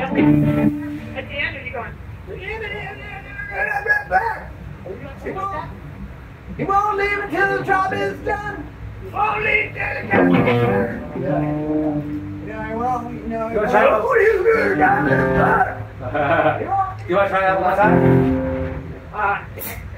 at the end, and you're going. He won't leave until the job is done. Holy Yeah, well, you know, You wanna try it? what are you doing down you want to try that one more time? Uh,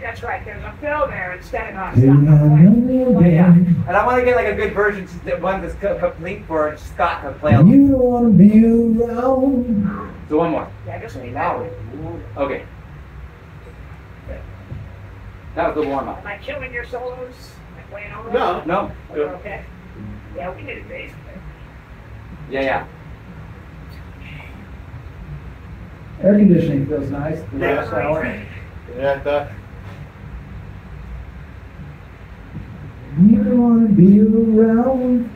that's right. There's a fill there instead of us. Oh, yeah. And I want to get like a good version, one that's co- complete for Scott to play. along. You don't want to be around. So one more. Yeah, just leave that. Oh. Okay. That was the warm up. Am I killing your solos? Am I playing over? No. No. Okay. Yeah, we did it bass. Yeah, yeah. Air conditioning feels nice. The Yeah. last hour. Yeah, I thought. You don't want to be around.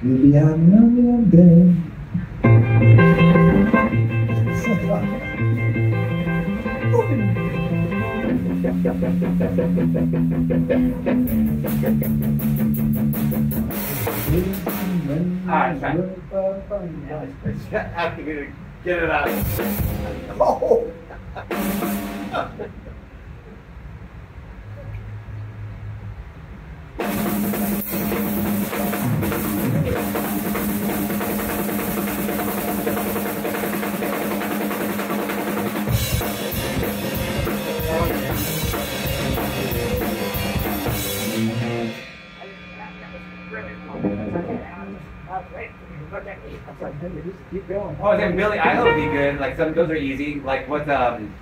Could be having on your bed. Alright, fine. Have to get it, oh. get it out. Oh. Keep going. Oh, then Billy Idol would be good. Like some those are easy. Like what um,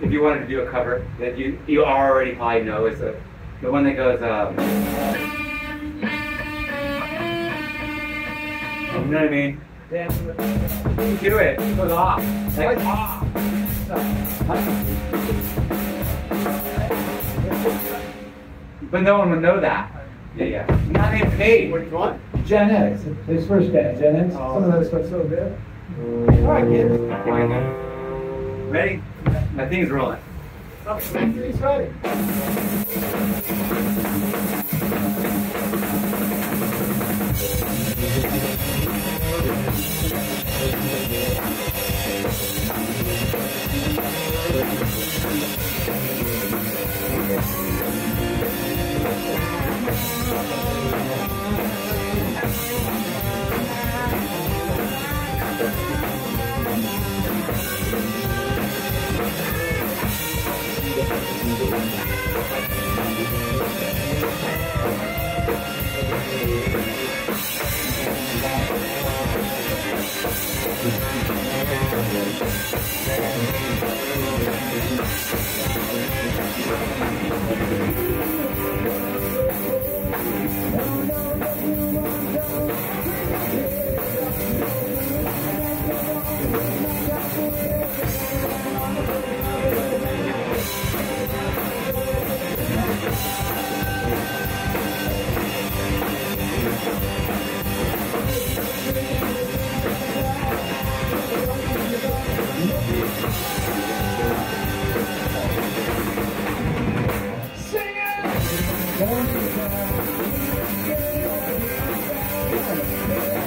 if you wanted to do a cover that you you already probably know is the the one that goes um. You know what I mean? Do it. It goes off. Like off. But no one would know that. Yeah, yeah. Not even paid. Which one? Gen X. His first band, Gen X. Oh. Some of that stuff's so good. All right, kids. Ready? My thing's rolling. He's ready. Do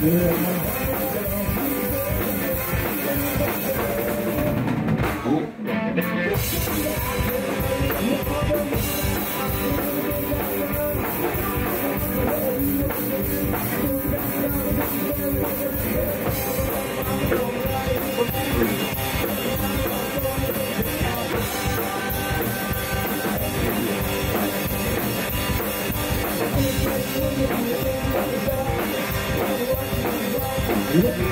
that again.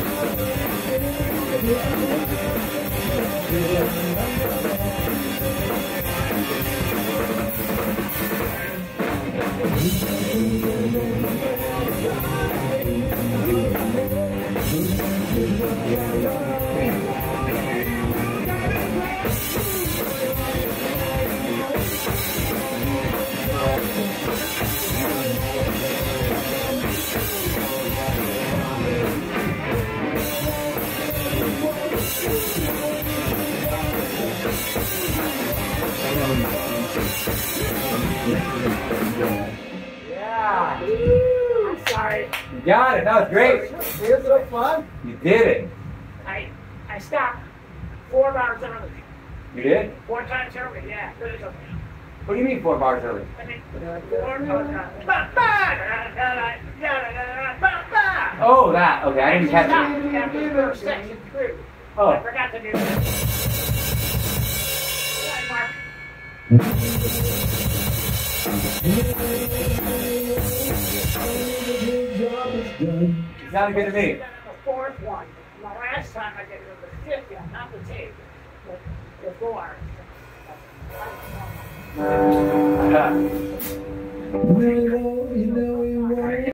Thank you. Yeah. I'm sorry. You got it. That was great. It's so fun. You did it. I I stopped four hours early. You did? Four times early, yeah. What do you mean four bars early? I mean, four. Oh, that. Okay, I didn't catch it. Stopped after the first section through. Oh. I Oh, forgot to do that. Yeah, not you good to me. Then the fourth one. The last time I did it was the fifth one, not the tape. The, the four. Yeah.